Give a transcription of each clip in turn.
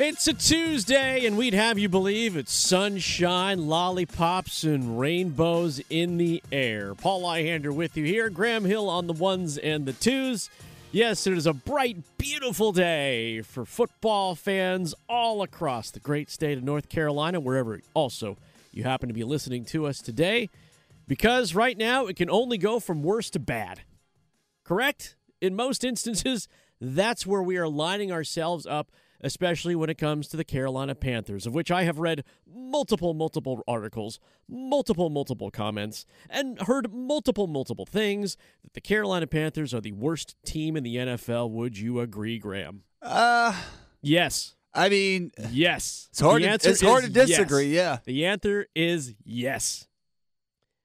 It's a Tuesday, and we'd have you believe it's sunshine, lollipops, and rainbows in the air. Paul Ihander with you here. Graham Hill on the ones and the twos. Yes, it is a bright, beautiful day for football fans all across the great state of North Carolina, wherever also you happen to be listening to us today, because right now it can only go from worse to bad. Correct? In most instances, that's where we are lining ourselves up especially when it comes to the Carolina Panthers, of which I have read multiple, multiple articles, multiple, multiple comments, and heard multiple, multiple things that the Carolina Panthers are the worst team in the NFL. Would you agree, Graham? Uh, yes. I mean, yes. It's hard. To, it's hard to disagree. Yes. Yeah. The answer is yes.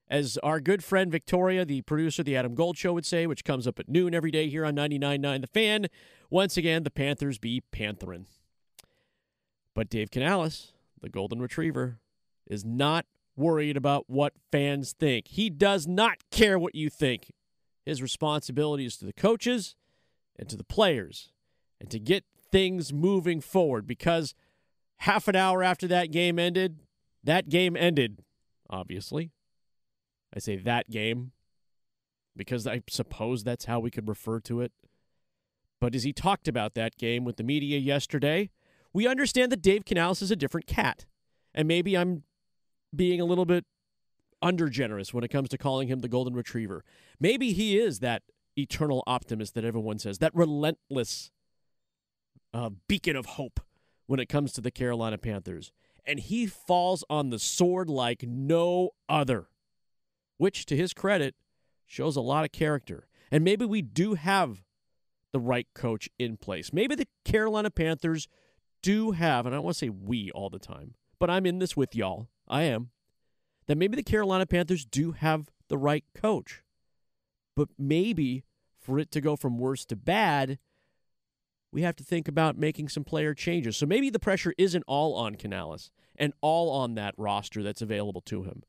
As our good friend Victoria, the producer of the Adam Gold Show, would say, which comes up at noon every day here on 99.9 The Fan, once again, the Panthers be Pantherin. But Dave Canales, the Golden Retriever, is not worried about what fans think. He does not care what you think. His responsibility is to the coaches and to the players and to get things moving forward because half an hour after that game ended, that game ended, obviously. I say that game because I suppose that's how we could refer to it. But as he talked about that game with the media yesterday, we understand that Dave Canales is a different cat. And maybe I'm being a little bit undergenerous when it comes to calling him the golden retriever. Maybe he is that eternal optimist that everyone says, that relentless uh, beacon of hope when it comes to the Carolina Panthers. And he falls on the sword like no other which, to his credit, shows a lot of character. And maybe we do have the right coach in place. Maybe the Carolina Panthers do have, and I don't want to say we all the time, but I'm in this with y'all. I am. That maybe the Carolina Panthers do have the right coach. But maybe for it to go from worse to bad, we have to think about making some player changes. So maybe the pressure isn't all on Canales and all on that roster that's available to him.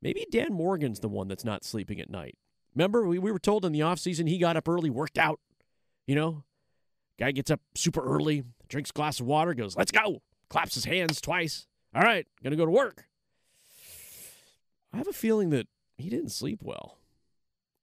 Maybe Dan Morgan's the one that's not sleeping at night. Remember, we, we were told in the offseason he got up early, worked out. You know, guy gets up super early, drinks glass of water, goes, let's go, claps his hands twice. All right, to go to work. I have a feeling that he didn't sleep well.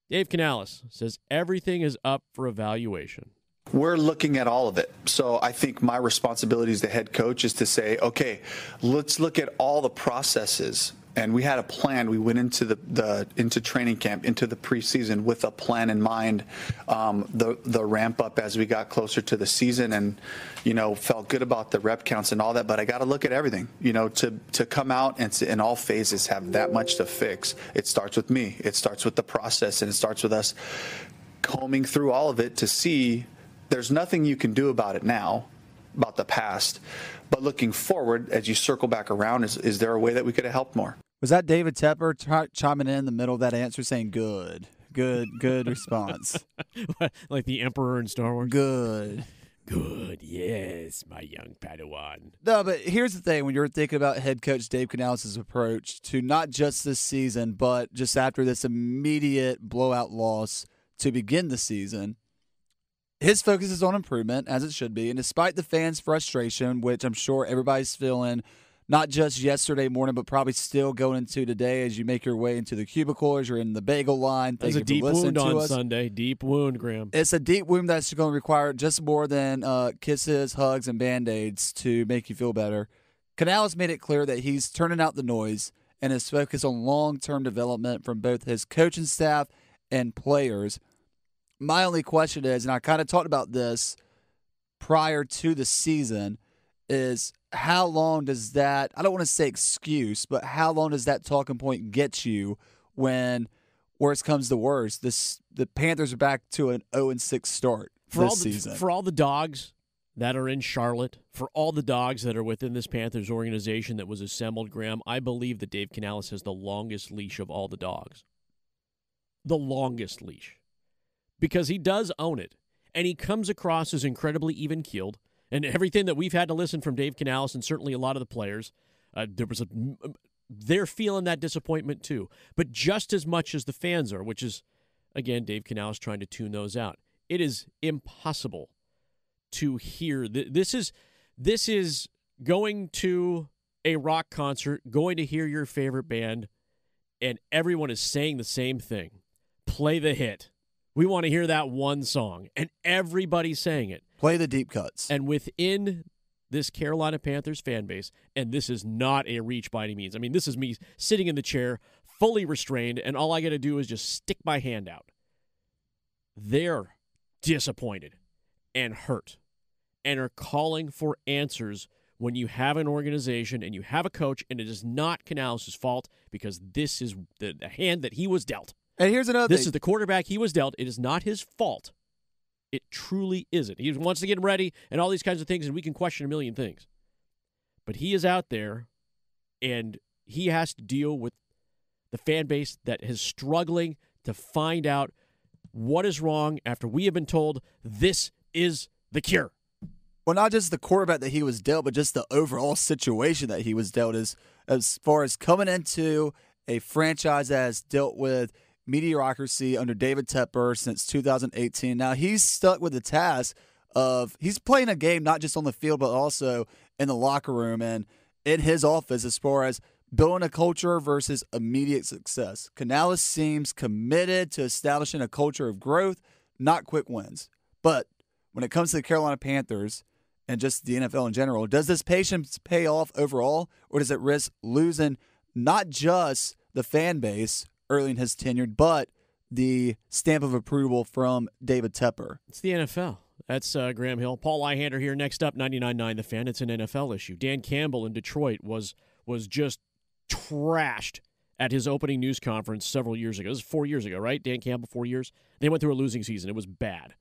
Dave Canales says everything is up for evaluation. We're looking at all of it. So I think my responsibility as the head coach is to say, okay, let's look at all the processes and we had a plan. We went into the, the into training camp, into the preseason with a plan in mind. Um, the the ramp up as we got closer to the season, and you know felt good about the rep counts and all that. But I got to look at everything. You know, to to come out and to, in all phases have that much to fix. It starts with me. It starts with the process, and it starts with us combing through all of it to see. There's nothing you can do about it now about the past. But looking forward, as you circle back around, is, is there a way that we could have helped more? Was that David Tepper ch- chiming in, in the middle of that answer saying, good, good, good response? like the Emperor in Star Wars? Good. Good, yes, my young Padawan. No, but here's the thing: when you're thinking about head coach Dave Canales' approach to not just this season, but just after this immediate blowout loss to begin the season, his focus is on improvement, as it should be. And despite the fans' frustration, which I'm sure everybody's feeling not just yesterday morning, but probably still going into today as you make your way into the cubicle as you're in the bagel line. Thank There's a deep wound on us. Sunday. Deep wound, Graham. It's a deep wound that's going to require just more than uh, kisses, hugs, and band aids to make you feel better. Canales made it clear that he's turning out the noise and is focused on long term development from both his coaching staff and players. My only question is, and I kind of talked about this prior to the season, is how long does that I don't want to say excuse, but how long does that talking point get you when worst comes to worst? This the Panthers are back to an 0 and 6 start for this all the, season. For all the dogs that are in Charlotte, for all the dogs that are within this Panthers organization that was assembled, Graham, I believe that Dave Canales has the longest leash of all the dogs. The longest leash. Because he does own it. And he comes across as incredibly even keeled and everything that we've had to listen from Dave Canales and certainly a lot of the players, uh, there was a they're feeling that disappointment too, but just as much as the fans are, which is again Dave Canales trying to tune those out. It is impossible to hear. This is This is going to a rock concert, going to hear your favorite band, and everyone is saying the same thing play the hit. We want to hear that one song, and everybody's saying it. Play the deep cuts. And within this Carolina Panthers fan base, and this is not a reach by any means. I mean, this is me sitting in the chair, fully restrained, and all I got to do is just stick my hand out. They're disappointed and hurt and are calling for answers when you have an organization and you have a coach, and it is not Canales' fault because this is the, the hand that he was dealt. And here's another This thing. is the quarterback he was dealt. It is not his fault. It truly isn't. He wants to get ready and all these kinds of things, and we can question a million things. But he is out there, and he has to deal with the fan base that is struggling to find out what is wrong after we have been told this is the cure. well, not just the quarterback that he was dealt, but just the overall situation that he was dealt as as far as coming into a franchise that has dealt with mediocrity under David Tepper since 2018. Now he's stuck with the task of he's playing a game not just on the field but also in the locker room and in his office as far as building a culture versus immediate success. Canales seems committed to establishing a culture of growth, not quick wins. But when it comes to the Carolina Panthers and just the NFL in general, does this patience pay off overall, or does it risk losing not just the fan base early in his tenure, but the stamp of approval from David Tepper? It's the NFL. That's uh, Graham Hill. Paul Ihander here. Next up, 99.9 The Fan. It's an NFL issue. Dan Campbell in Detroit was was just trashed at his opening news conference several years ago. This is four years ago, right? Dan Campbell, four years. They went through a losing season. It was bad.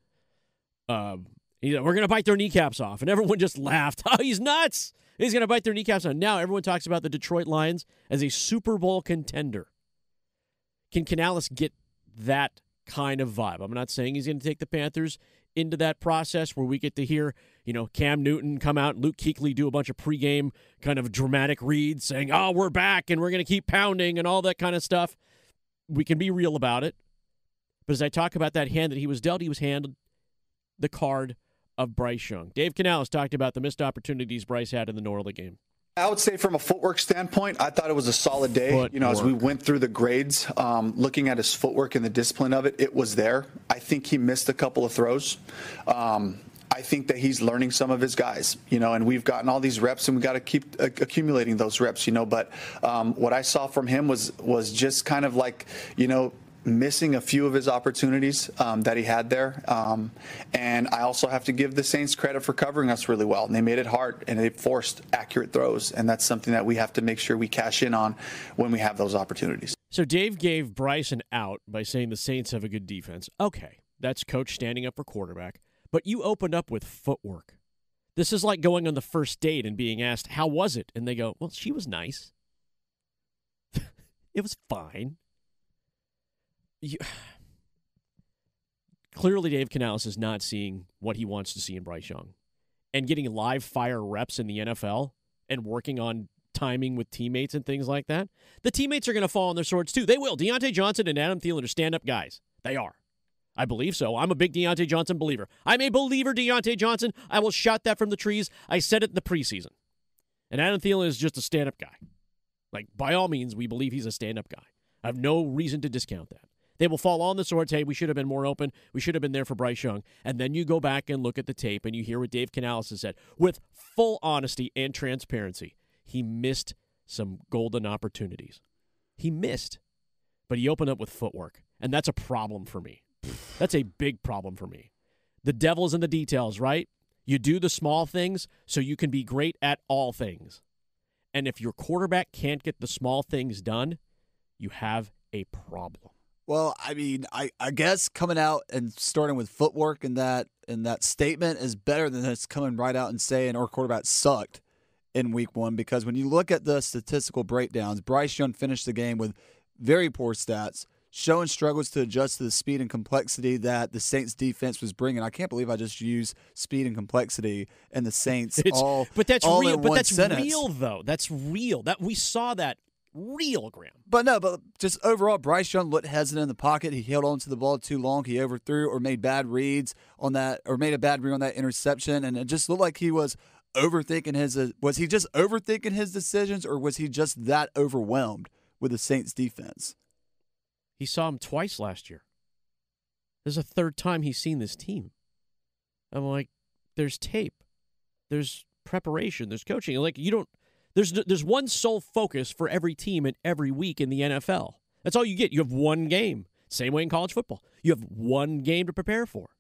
Um, We're going to bite their kneecaps off. And everyone just laughed. Oh, he's nuts. He's going to bite their kneecaps off. Now everyone talks about the Detroit Lions as a Super Bowl contender. Can Canales get that kind of vibe? I'm not saying he's going to take the Panthers into that process where we get to hear, you know, Cam Newton come out, Luke Kuechly do a bunch of pregame kind of dramatic reads saying, "Oh, we're back and we're going to keep pounding" and all that kind of stuff. We can be real about it. But as I talk about that hand that he was dealt, he was handed the card of Bryce Young. Dave Canales talked about the missed opportunities Bryce had in the Norley game. I would say from a footwork standpoint, I thought it was a solid day. You know, as we went through the grades, um, looking at his footwork and the discipline of it, it was there. I think he missed a couple of throws. Um, I think that he's learning some of his guys, you know, and we've gotten all these reps, and we got to keep accumulating those reps, you know. But um, what I saw from him was was just kind of like, you know, missing a few of his opportunities um, that he had there. Um, and I also have to give the Saints credit for covering us really well. And they made it hard and they forced accurate throws. And that's something that we have to make sure we cash in on when we have those opportunities. So Dave gave Bryce an out by saying the Saints have a good defense. Okay, that's coach standing up for quarterback. But you opened up with footwork. This is like going on the first date and being asked, How was it? And they go, Well, she was nice. it was fine. You... Clearly, Dave Canales is not seeing what he wants to see in Bryce Young. And getting live fire reps in the NFL and working on timing with teammates and things like that, the teammates are going to fall on their swords too. They will. Diontae Johnson and Adam Thielen are stand up guys. They are. I believe so. I'm a big Diontae Johnson believer. I'm a believer, Diontae Johnson. I will shout that from the trees. I said it in the preseason. And Adam Thielen is just a stand up guy. Like, by all means, we believe he's a stand up guy. I have no reason to discount that. They will fall on the swords. Hey, we should have been more open. We should have been there for Bryce Young. And then you go back and look at the tape and you hear what Dave Canales has said with full honesty and transparency. He missed some golden opportunities. He missed, but he opened up with footwork. And that's a problem for me. That's a big problem for me. The devil's in the details, right? You do the small things so you can be great at all things. And if your quarterback can't get the small things done, you have a problem. Well, I mean, I, I guess coming out and starting with footwork and that and that statement is better than us coming right out and saying our quarterback sucked in week one because when you look at the statistical breakdowns, Bryce Young finished the game with very poor stats, showing struggles to adjust to the speed and complexity that the Saints defense was bringing. I can't believe I just used speed and complexity and the Saints It's- all but that's all real. But that's sentence. real, though. That's real. That we saw that real, Graham. But no, but just overall, Bryce Young looked hesitant in the pocket. He held on to the ball too long. He overthrew or made bad reads on that, or made a bad read on that interception, and it just looked like he was overthinking his uh, was he just overthinking his decisions or was he just that overwhelmed with the Saints defense? He saw him twice last year. This is the third time he's seen this team. I'm like, there's tape, there's preparation, there's coaching. Like you don't, there's there's one sole focus for every team and every week in the NFL. That's all you get. You have one game. Same way in college football. You have one game to prepare for,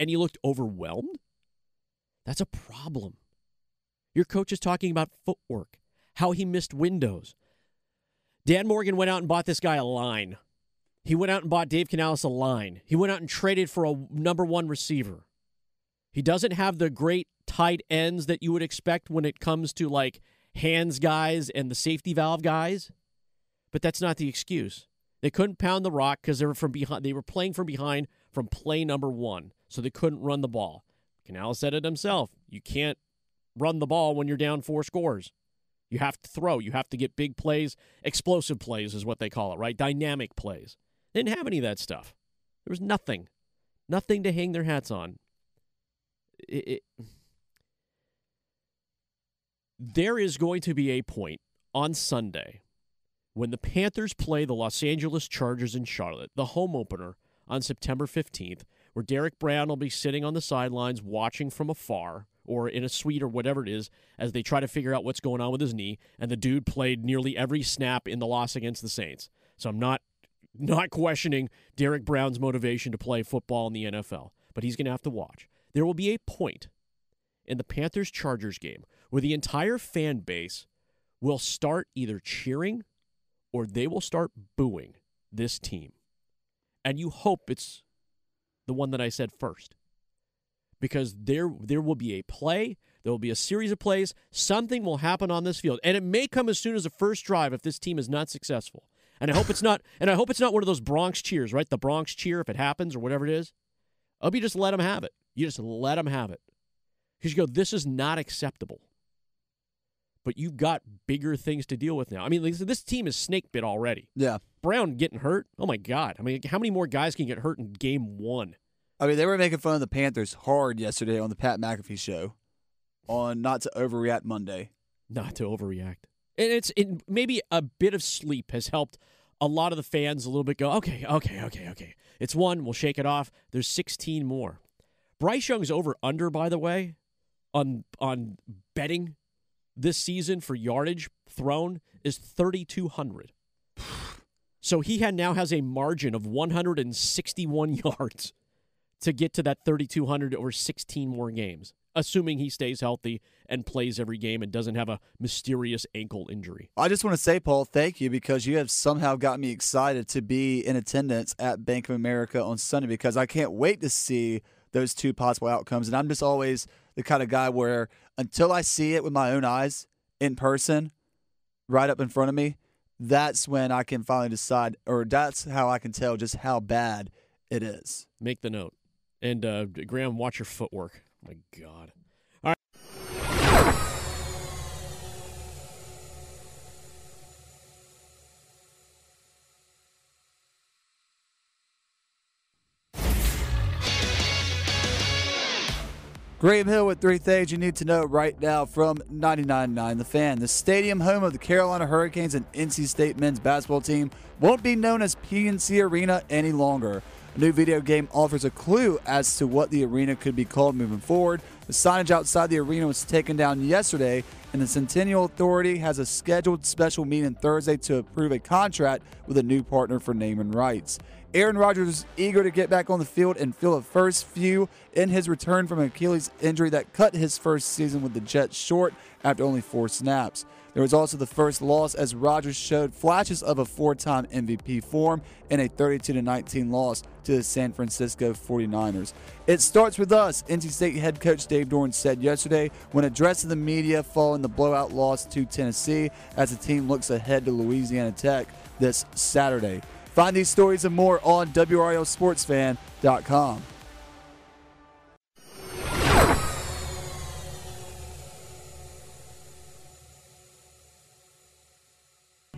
and you looked overwhelmed. That's a problem. Your coach is talking about footwork, how he missed windows. Dan Morgan went out and bought this guy a line. He went out and bought Dave Canales a line. He went out and traded for a number one receiver. He doesn't have the great tight ends that you would expect when it comes to like hands guys and the safety valve guys, but that's not the excuse. They couldn't pound the rock because they were from behind. They were playing from behind from play number one, so they couldn't run the ball. Canales said it himself. You can't run the ball when you're down four scores. You have to throw. You have to get big plays. Explosive plays is what they call it, right? Dynamic plays. They didn't have any of that stuff. There was nothing, nothing to hang their hats on. It, it, there is going to be a point on Sunday when the Panthers play the Los Angeles Chargers in Charlotte, the home opener on September 15th, where Derrick Brown will be sitting on the sidelines watching from afar or in a suite or whatever it is as they try to figure out what's going on with his knee. And the dude played nearly every snap in the loss against the Saints. So I'm not not questioning Derrick Brown's motivation to play football in the NFL, but he's going to have to watch. There will be a point in the Panthers Chargers game where the entire fan base will start either cheering or they will start booing this team. And you hope it's the one that I said first. Because there there will be a play, there will be a series of plays, something will happen on this field. And it may come as soon as the first drive if this team is not successful. And I hope it's not and I hope it's not one of those Bronx cheers, right? The Bronx cheer if it happens or whatever it is. I hope you just let them have it. You just let them have it. Because you go, this is not acceptable. But you've got bigger things to deal with now. I mean, this team is snake bit already. Yeah. Brown getting hurt. Oh my God. I mean, how many more guys can get hurt in game one? I mean, they were making fun of the Panthers hard yesterday on the Pat McAfee show on not to overreact Monday. Not to overreact. And it's it, maybe a bit of sleep has helped a lot of the fans a little bit go, okay, okay, okay, okay. It's one. We'll shake it off. There's 16 more. Bryce Young's over under, by the way, on on betting this season for yardage thrown is 3,200. So he had now has a margin of 161 yards to get to that 3,200 over 16 more games, assuming he stays healthy and plays every game and doesn't have a mysterious ankle injury. I just want to say, Paul, thank you because you have somehow got me excited to be in attendance at Bank of America on Sunday because I can't wait to see those two possible outcomes. And I'm just always the kind of guy where until I see it with my own eyes in person, right up in front of me, that's when I can finally decide, or that's how I can tell just how bad it is. Make the note. And uh, Graham, watch your footwork. My God. Graham Hill with three things you need to know right now from 99.9 The Fan. The stadium home of the Carolina Hurricanes and NC State men's basketball team won't be known as PNC Arena any longer. A new video game offers a clue as to what the arena could be called moving forward. The signage outside the arena was taken down yesterday, and the Centennial Authority has a scheduled special meeting Thursday to approve a contract with a new partner for naming rights. Aaron Rodgers is eager to get back on the field and feel the first few in his return from an Achilles injury that cut his first season with the Jets short after only four snaps. There was also the first loss as Rodgers showed flashes of a four-time MVP form in a 32-19 loss to the San Francisco 49ers. It starts with us, NC State head coach Dave Doeren said yesterday when addressing the media following the blowout loss to Tennessee as the team looks ahead to Louisiana Tech this Saturday. Find these stories and more on WRALSportsFan.com.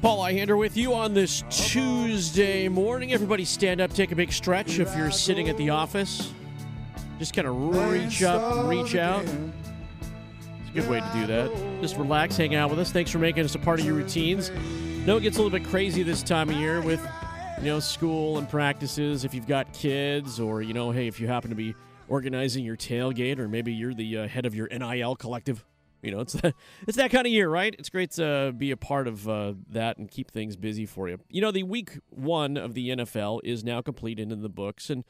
Paul Ihander with you on this Tuesday morning. Everybody stand up, take a big stretch if you're sitting at the office. Just kind of reach up, reach out. It's a good way to do that. Just relax, hang out with us. Thanks for making us a part of your routines. Know it gets a little bit crazy this time of year with, you know, school and practices. If you've got kids, or you know, hey, if you happen to be organizing your tailgate, or maybe you're the uh, head of your NIL collective. You know, it's that, it's that kind of year, right? It's great to be a part of uh, that and keep things busy for you. You know, the week one of the NFL is now complete and in the books. And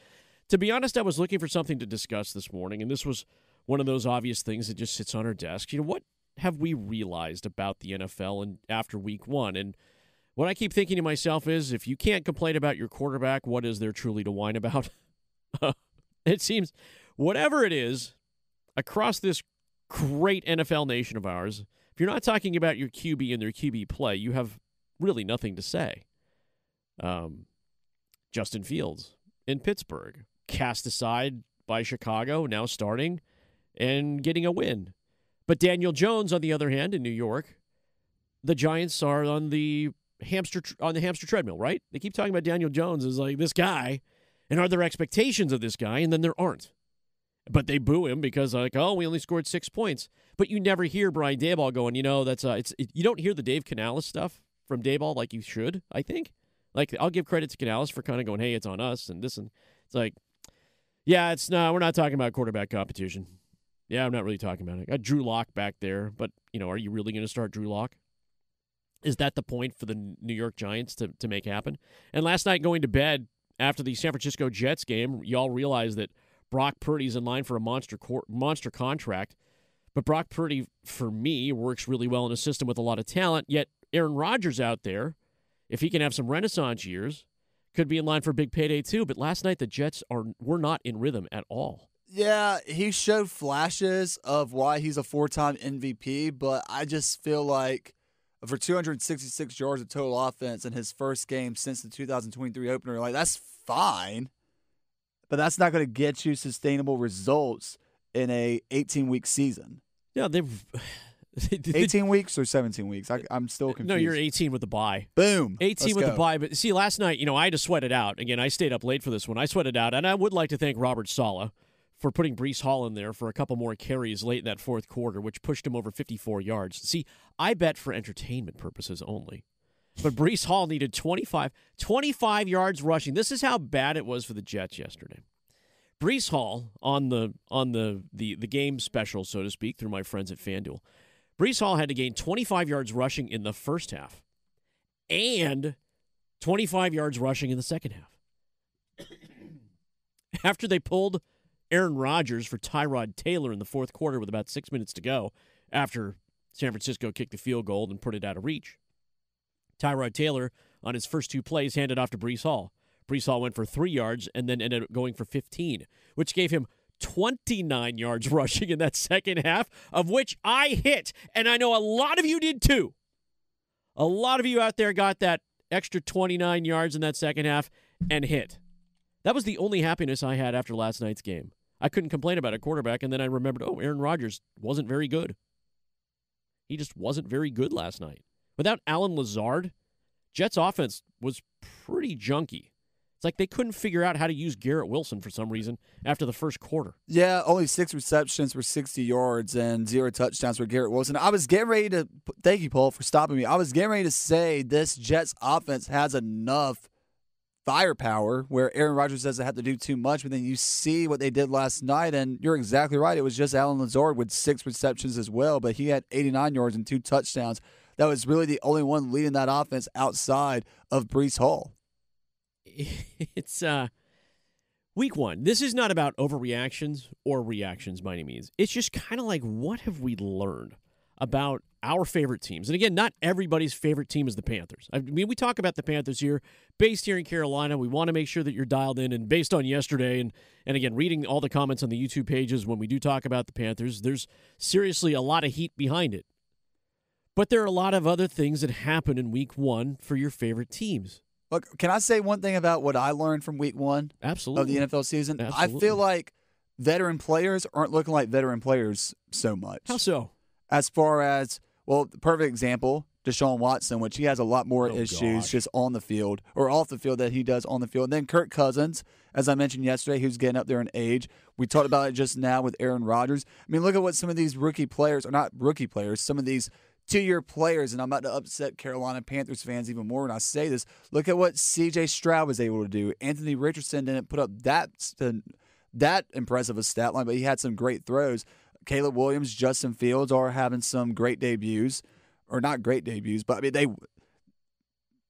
to be honest, I was looking for something to discuss this morning, and this was one of those obvious things that just sits on our desk. You know, what have we realized about the NFL and after week one? And what I keep thinking to myself is if you can't complain about your quarterback, what is there truly to whine about? it seems whatever it is across this great NFL nation of ours, if you're not talking about your QB and their QB play, you have really nothing to say. Um, Justin Fields in Pittsburgh, cast aside by Chicago, now starting and getting a win. But Daniel Jones, on the other hand, in New York, the Giants are on the hamster on the hamster treadmill, right? They keep talking about Daniel Jones as like this guy, and are there expectations of this guy? And then there aren't. But they boo him because like, oh, we only scored six points. But you never hear Brian Daboll going, you know, that's uh, it's it, you don't hear the Dave Canales stuff from Daboll like you should. I think. Like I'll give credit to Canales for kind of going, hey, it's on us and this and it's like, yeah, it's not. We're not talking about quarterback competition. Yeah, I'm not really talking about it. I got Drew Lock back there, but you know, are you really going to start Drew Lock? Is that the point for the New York Giants to, to make happen? And last night going to bed after the San Francisco Jets game, y'all realized that Brock Purdy's in line for a monster cor- monster contract. But Brock Purdy, for me, works really well in a system with a lot of talent. Yet Aaron Rodgers out there, if he can have some renaissance years, could be in line for a big payday too. But last night the Jets are were not in rhythm at all. Yeah, he showed flashes of why he's a four-time MVP, but I just feel like for 266 yards of total offense in his first game since the 2023 opener, like that's fine, but that's not going to get you sustainable results in a 18-week season. Yeah, they've 18 weeks or 17 weeks. I, am still confused. No, you're 18 with the bye. Boom. 18 Let's with go. the bye. But see, last night, you know, I had to sweat it out. Again, I stayed up late for this one. I sweated out, and I would like to thank Robert Saleh for putting Breece Hall in there for a couple more carries late in that fourth quarter, which pushed him over 54 yards. See, I bet for entertainment purposes only. But Breece Hall needed 25, 25 yards rushing. This is how bad it was for the Jets yesterday. Breece Hall on the on the, the the game special, so to speak, through my friends at FanDuel. Breece Hall had to gain 25 yards rushing in the first half and 25 yards rushing in the second half. After they pulled Aaron Rodgers for Tyrod Taylor in the fourth quarter with about six minutes to go, after San Francisco kicked the field goal and put it out of reach, Tyrod Taylor on his first two plays handed off to Breece Hall. Breece Hall went for three yards and then ended up going for 15, which gave him 29 yards rushing in that second half, of which I hit. And I know a lot of you did too. A lot of you out there got that extra 29 yards in that second half and hit. That was the only happiness I had after last night's game. I couldn't complain about a quarterback, and then I remembered, oh, Aaron Rodgers wasn't very good. He just wasn't very good last night. Without Allen Lazard, Jets offense was pretty junky. It's like they couldn't figure out how to use Garrett Wilson for some reason after the first quarter. Yeah, only six receptions for 60 yards and zero touchdowns for Garrett Wilson. I was getting ready to thank you, Paul, for stopping me. I was getting ready to say this Jets offense has enough firepower where Aaron Rodgers doesn't have to do too much, but then you see what they did last night, and you're exactly right. It was just Allen Lazard with six receptions as well, but he had 89 yards and two touchdowns. That was really the only one leading that offense outside of Breece Hall. it's uh week one. This is not about overreactions or reactions by any means. It's just kind of like what have we learned about our favorite teams? And again, not everybody's favorite team is the Panthers. I mean, we talk about the Panthers here, based here in Carolina. We want to make sure that you're dialed in and based on yesterday and and again, reading all the comments on the YouTube pages when we do talk about the Panthers, there's seriously a lot of heat behind it. But there are a lot of other things that happen in week 1 for your favorite teams. Look, can I say one thing about what I learned from week one Absolutely. of the NFL season? Absolutely. I feel like veteran players aren't looking like veteran players so much. How so? As far as, well, the perfect example Deshaun Watson, which he has a lot more Oh, issues gosh. just on the field or off the field that he does on the field. And then Kirk Cousins, as I mentioned yesterday, who's getting up there in age. We talked about it just now with Aaron Rodgers. I mean, look at what some of these rookie players, are not rookie players, some of these two year players, and I'm about to upset Carolina Panthers fans even more when I say this. Look at what CJ Stroud was able to do. Anthony Richardson didn't put up that that impressive a stat line, but he had some great throws. Caleb Williams, Justin Fields are having some great debuts, or not great debuts, but I mean they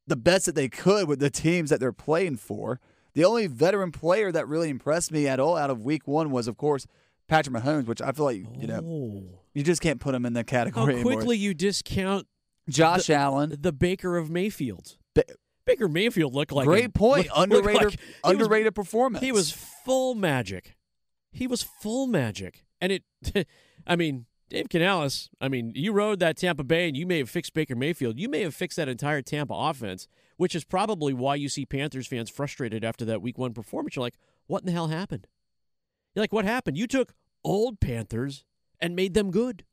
the best that they could with the teams that they're playing for. The only veteran player that really impressed me at all out of Week One was, of course, Patrick Mahomes, which I feel like you know Oh. you just can't put him in the How category anymore. quickly you discount Josh Allen, the Baker of Mayfield. Ba- Baker Mayfield looked like great a- point, looked- looked underrated, like- he was- underrated performance. He was full magic. He was full magic, and it. I mean, Dave Canales. I mean, you rode that Tampa Bay, and you may have fixed Baker Mayfield. You may have fixed that entire Tampa offense, which is probably why you see Panthers fans frustrated after that Week One performance. You're like, what in the hell happened? You're like, what happened? You took old Panthers and made them good.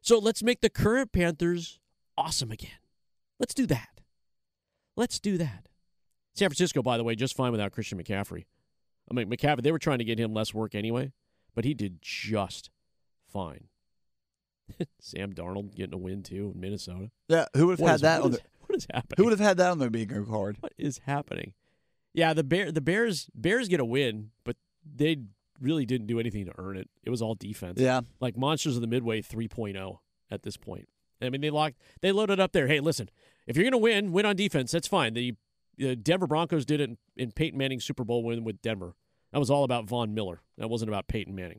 So let's make the current Panthers awesome again. Let's do that. Let's do that. San Francisco, by the way, just fine without Christian McCaffrey. I mean, McCaffrey, they were trying to get him less work anyway, but he did just fine. Sam Darnold getting a win too in Minnesota. yeah. Who would have What had is- that what on is- the, what is happening? Who would have had that on their bingo card? what is happening? Yeah, the bear the Bears Bears get a win, but they really didn't do anything to earn it. It was all defense. Yeah, Like Monsters of the Midway 3.0 at this point. I mean, they locked they loaded up there. Hey, listen, if you're going to win, win on defense. That's fine. The uh, Denver Broncos did it in, in Peyton Manning's Super Bowl win with Denver. That was all about Von Miller. That wasn't about Peyton Manning.